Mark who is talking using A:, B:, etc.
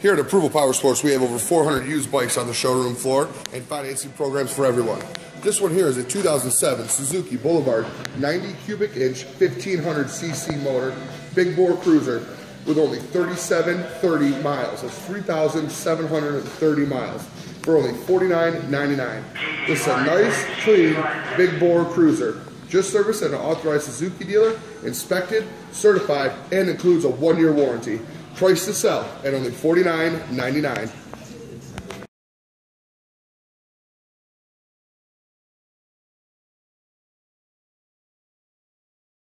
A: Here at Approval Power Sports, we have over 400 used bikes on the showroom floor and financing programs for everyone. This one here is a 2007 Suzuki Boulevard 90 cubic inch 1500 cc motor, big bore cruiser with only 3730 miles. That's 3,730 miles for only $49.99. This is a nice, clean, big bore cruiser. Just serviced at an authorized Suzuki dealer, inspected, certified, and includes a one year warranty. Price to sell at only $49.99.